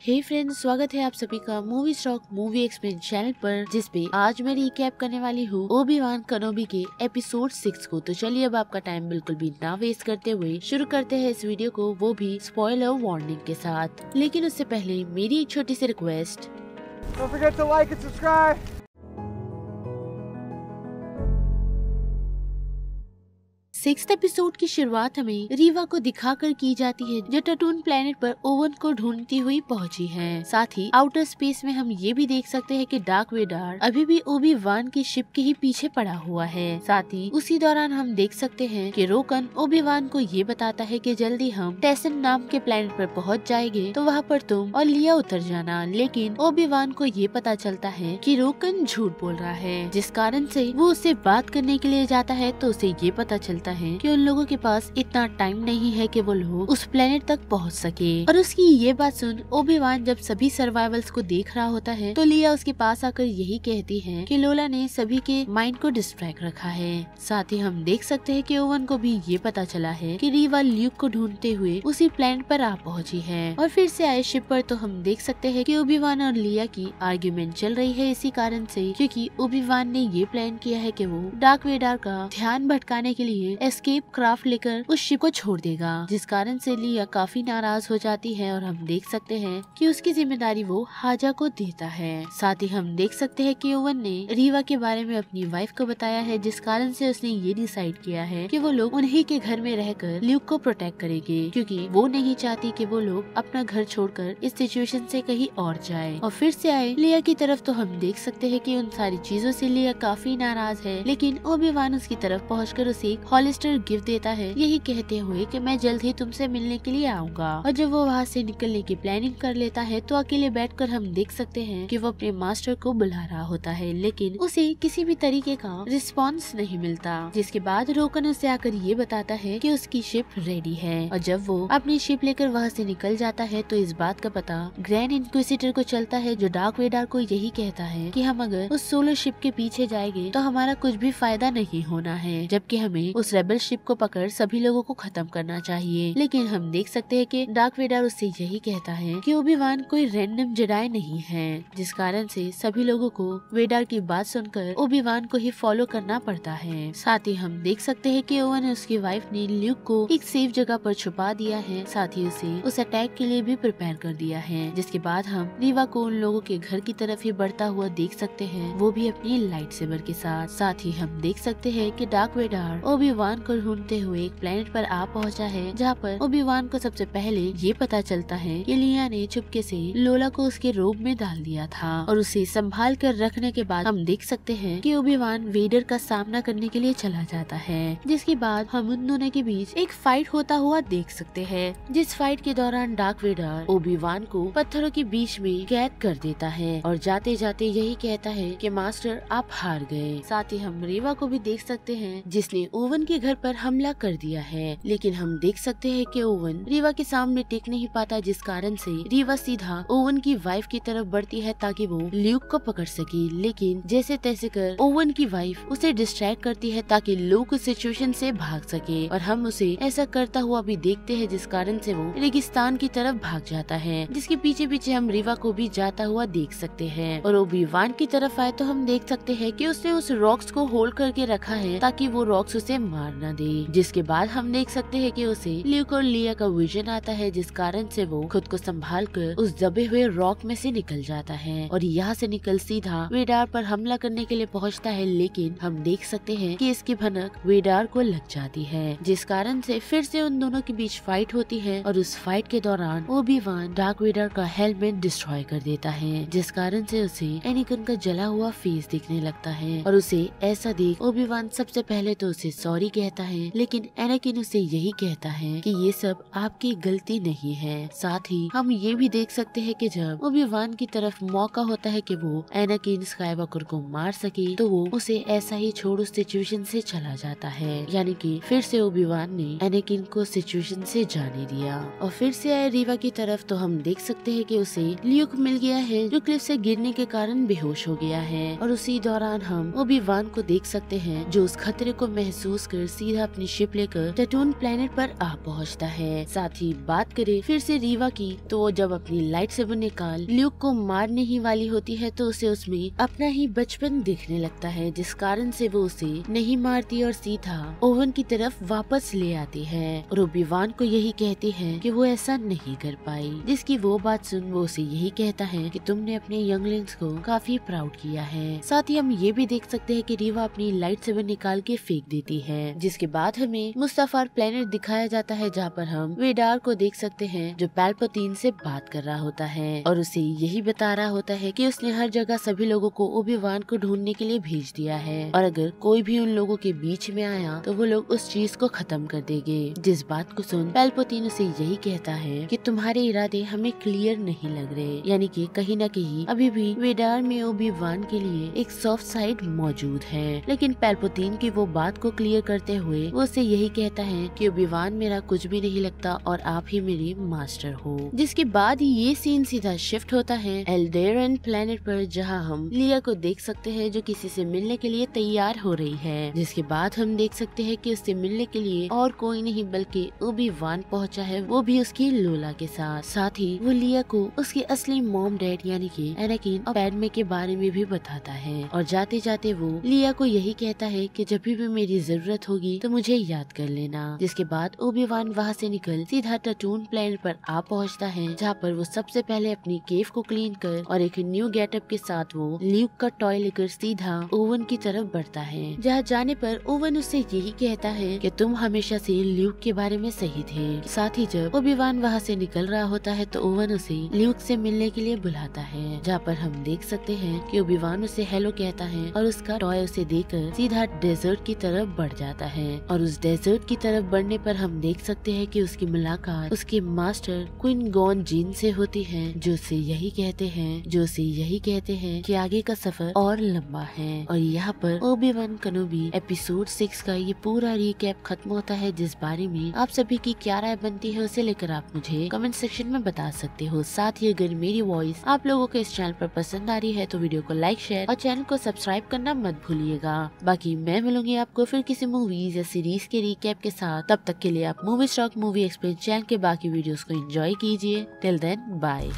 हे friends स्वागत है आप सभी का movie stock movie explain channel पर, जिसपे आज मैं रिकैप करने वाली हूँ ओबी वान कनोबी के एपिसोड सिक्स को। तो चलिए अब आपका टाइम बिल्कुल भी ना वेस्ट करते हुए शुरू करते हैं इस वीडियो को, वो भी स्पॉइलर वार्निंग के साथ। लेकिन उससे पहले मेरी एक छोटी सी रिक्वेस्ट सिक्स एपिसोड की शुरुआत हमें रीवा को दिखाकर की जाती है, जो टटून प्लेनेट पर ओवन को ढूंढती हुई पहुँची है। साथ ही आउटर स्पेस में हम ये भी देख सकते हैं कि डार्क वेडार अभी भी ओबी वान की शिप के ही पीछे पड़ा हुआ है। साथ ही, उसी दौरान हम देख सकते हैं कि रोकन ओबी वान को ये बताता है कि जल्दी हम टेसन नाम के प्लेनेट पर पहुँच जाएँगे तो वहाँ पर तुम और लिया उतर जाना। लेकिन ओबी वान को ये पता चलता है कि रोकन झूठ बोल रहा है, जिस कारण से वो उससे बात करने के लिए जाता है तो उसे ये पता चलता है कि उन लोगों के पास इतना टाइम नहीं है कि वो लोग उस प्लेनेट तक पहुँच सके। और उसकी ये बात सुन ओबीवान जब सभी सर्वाइवल्स को देख रहा होता है तो लिया उसके पास आकर यही कहती है कि लोला ने सभी के माइंड को डिस्ट्रैक्ट रखा है। साथ ही हम देख सकते हैं कि ओवन को भी ये पता चला है कि रीवा ल्यूक को ढूंढते हुए उसी प्लेनेट पर आ पहुँची है। और फिर से आए शिप पर तो हम देख सकते हैं कि ओबीवान और लिया की आर्ग्यूमेंट चल रही है इसी कारण से, क्योंकि ओबीवान ने ये प्लान किया है कि वो डार्क वेडार का ध्यान भटकाने के लिए एस्केप क्राफ्ट लेकर उस शिप को छोड़ देगा, जिस कारण से लिया काफ़ी नाराज़ हो जाती है और हम देख सकते हैं कि उसकी ज़िम्मेदारी वो हाजा को देता है। साथ ही हम देख सकते हैं कि ओवन ने रीवा के बारे में अपनी वाइफ को बताया है, जिस कारण से उसने ये डिसाइड किया है कि वो लोग उन्हीं के घर में रहकर ल्यूक को प्रोटेक्ट करेंगे, क्योंकि वो नहीं चाहती कि वो लोग अपना घर छोड़कर इस सिचुएशन से कहीं और जाए। और फिर से आए, लिया की तरफ़ तो हम देख सकते हैं कि उन सारी चीज़ों से लिया काफ़ी नाराज़ है, लेकिन ओबीवान उसकी तरफ़ पहुंचकर उसे एक हॉलिस्टर गिफ्ट देता है। यही कहते हुए कि मैं जल्द ही तुमसे मिलने के लिए आऊँगा। और जब वो वहाँ से निकलने की प्लानिंग कर लेता है तो अकेले बैठकर हम देख सकते हैं कि वो अपने मास्टर को बुला रहा होता है, लेकिन उसे किसी भी तरीके का रिस्पॉन्स नहीं मिलता, जिसके बाद रोकन उसे आकर ये बताता है की उसकी शिप रेडी है। और जब वो अपनी शिप लेकर वहाँ से निकल जाता है तो इस बात का पता ग्रैंड इंक्विसिटर को चलता है, जो डार्क वेडार को यही कहता है कि हम अगर उस सोलो शिप के पीछे जाएँगे तो हमारा कुछ भी फ़ायदा नहीं होना है, जबकि हमें उस रेबल शिप को पकड़ सभी लोगों को खत्म करना चाहिए। लेकिन हम देख सकते हैं कि डार्क वेडार उससे यही कहता है कि ओबीवान कोई रैंडम जडाई नहीं है, जिस कारण से सभी लोगों को वेडार की बात सुनकर ओबीवान को ही फॉलो करना पड़ता है। साथ ही हम देख सकते हैं कि ओवन और उसकी वाइफ ने ल्यूक को एक सेफ़ जगह पर छुपा दिया है। साथ ही उसे उस अटैक के लिए भी प्रिपेयर कर दिया है, जिसके बाद हम रीवा को उन लोगों के घर की तरफ़ ही बढ़ता हुआ देख सकते हैं, वो भी अपनी लाइट सेबर के साथ। साथ ही हम देख सकते हैं कि डार्क वेडार ओबीवान को ढूंढते हुए एक प्लेनेट पर आ पहुँचा है, जहाँ पर ओबीवान को सबसे पहले ये पता चलता है कि लिया ने चुपके से लोला को उसके रोब में डाल दिया था। और उसे संभाल कर रखने के बाद हम देख सकते हैं कि ओबीवान वेडर का सामना करने के लिए चला जाता है, जिसके बाद हम उन दोनों के बीच एक फाइट होता हुआ देख सकते हैं, जिस फाइट के दौरान डार्क वेडर ओबीवान को पत्थरों के बीच में कैद कर देता है और जाते जाते यही कहता है कि, मास्टर, आप हार गए। साथ ही हम रेवा को भी देख सकते हैं, जिसने ओवन के घर पर हमला कर दिया है। लेकिन हम देख सकते हैं कि ओवन रीवा के सामने टिक नहीं पाता, जिस कारण से रीवा सीधा ओवन की वाइफ की तरफ़ बढ़ती है ताकि वो ल्यूक को पकड़ सके। लेकिन जैसे तैसे कर ओवन की वाइफ उसे डिस्ट्रैक्ट करती है ताकि उस सिचुएशन से भाग सके। और हम उसे ऐसा करता हुआ भी देखते हैं, जिस कारण से वो रेगिस्तान की तरफ़ भाग जाता है, जिसके पीछे पीछे हम रीवा को भी जाता हुआ देख सकते हैं। और ओबी वान की तरफ़ आए तो हम देख सकते हैं कि उसने उस रॉक्स को होल्ड करके रखा है, ताकि वो रॉक्स उसे मार न दे। जिसके बाद हम देख सकते हैं कि उसे ल्यूक और लिया का विजन आता है, जिस कारण से वो खुद को संभाल कर उस दबे हुए रॉक में से निकल जाता है। और यहाँ से निकल सीधा वेडार पर हमला करने के लिए पहुँचता है, लेकिन हम देख सकते हैं कि इसकी भनक वेडार को लग जाती है, जिस कारण से फिर से उन दोनों के बीच फाइट होती है और उस फाइट के दौरान ओबी वान डार्क वेडर का हेलमेट डिस्ट्रॉय कर देता है, जिस कारण से उसे एनिकन का जला हुआ फेस दिखने लगता है। और उसे ऐसा देख ओबी वान सबसे पहले तो उसे सॉरी कहता है, लेकिन एनाकिन उसे यही कहता है कि ये सब आपकी गलती नहीं है। साथ ही हम ये भी देख सकते हैं कि जब ओबी वान की तरफ़ मौका होता है कि वो एनाकिन स्काईवॉकर को मार सके तो वो उसे ऐसा ही छोड़ उस सिचुएशन से चला जाता है। यानी कि फिर से ओबी वान ने एनाकिन को सिचुएशन से जाने दिया। और फिर से आए रीवा की तरफ़ तो हम देख सकते हैं कि उसे ल्यूक मिल गया है, जो क्लिफ से गिरने के कारण बेहोश हो गया है। और उसी दौरान हम ओबी वान को देख सकते हैं, जो उस खतरे को महसूस कर सीधा अपनी शिप लेकर टटून प्लेनेट पर आ पहुँचता है। साथ ही बात करे फिर से रीवा की तो वो जब अपनी लाइट सेवर निकाल ल्यूक को मारने ही वाली होती है तो उसे उसमें अपना ही बचपन दिखने लगता है, जिस कारण से वो उसे नहीं मारती और सीधा ओवन की तरफ़ वापस ले आती है। और ओबीवान को यही कहती है कि वो ऐसा नहीं कर पाई। जिसकी वो बात सुन, वो उसे यही कहता है कि तुमने अपने यंगलिंग्स को काफ़ी प्राउड किया है। साथ ही हम ये भी देख सकते हैं कि रीवा अपनी लाइट सेवर निकाल के फेंक देती है। जिसके बाद हमें मुस्तफार प्लेनेट दिखाया जाता है, जहाँ पर हम वेडार को देख सकते हैं, जो पैल्पतीन से बात कर रहा होता है। और उसे यही बता रहा होता है कि उसने हर जगह सभी लोगों को ओबीवान को ढूँढने के लिए भेज दिया है। और अगर कोई भी उन लोगों के बीच में आया तो वो लोग उस चीज़ को खत्म कर देंगे। जिस बात को सुन पैल्पतीन उसे यही कहता है कि तुम्हारे इरादे हमें क्लियर नहीं लग रहे। यानी कि कहीं न कहीं अभी भी वेडार में ओबीवान के लिए एक सॉफ्ट साइड मौजूद है। लेकिन पैल्पतीन की वो बात को क्लियर करते हुए वो उसे यही कहता है कि विवान मेरा कुछ भी नहीं लगता और आप ही मेरी मास्टर हो। जिसके बाद ये सीन सीधा शिफ्ट होता है एल्डेरन प्लेनेट पर, जहाँ हम लिया को देख सकते हैं जो किसी से मिलने के लिए तैयार हो रही है। जिसके बाद हम देख सकते हैं कि उससे मिलने के लिए और कोई नहीं, बल्कि ओबी वान पहुँचा है, वो भी उसकी लोला के साथ। साथ ही वो लिया को उसके असली मोम डैड यानी कि एनाकिन और पैडमे के बारे में भी बताता है। और जाते जाते वो लिया को यही कहता है कि जब भी मेरी ज़रूरत होगी तो मुझे याद कर लेना। जिसके बाद ओबी वान वहाँ से निकल, सीधा टटून प्लेनेट पर आ पहुँचता है, जहाँ पर वो सबसे पहले अपनी केव को क्लीन कर और एक न्यू गेटअप के साथ वो ल्यूक का टॉय लेकर सीधा ओवन की तरफ़ बढ़ता है। जहाँ जाने पर ओवन उससे यही कहता है कि तुम हमेशा से ल्यूक के बारे में सही थे। साथ ही जब ओबीवान वहाँ से निकल रहा होता है तो ओवन उसे ल्यूक से मिलने के लिए बुलाता है, जहाँ पर हम देख सकते हैं कि ओबीवान उसे हेलो कहता है और उसका टॉय उसे देकर सीधा डेजर्ट की तरफ़ बढ़ जाता है और उस डेजर्ट की तरफ़ बढ़ने पर हम देख सकते हैं कि उसकी मुलाकात उसके मास्टर क्विन गॉन जीन से होती है, जो उसे यही कहते हैं, जो उसे यही कहते हैं कि आगे का सफ़र और लंबा है। और यहाँ पर Obi Wan Kenobi episode six का ये पूरा रिकैप खत्म होता है, जिस बारे में आप सभी की क्या राय बनती है उसे लेकर आप मुझे कमेंट सेक्शन में बता सकते हो। साथ ही अगर मेरी वॉइस आप लोगों को इस चैनल पर पसंद आ रही है तो वीडियो को लाइक शेयर और चैनल को सब्सक्राइब करना मत भूलिएगा। बाकी मैं मिलूँगी आपको फिर किसी मूवीज़ या सीरीज़ के रिकेप के साथ, तब तक के लिए आप movie stock movie express channel के बाकी वीडियोस को एंजॉय कीजिए. Till then bye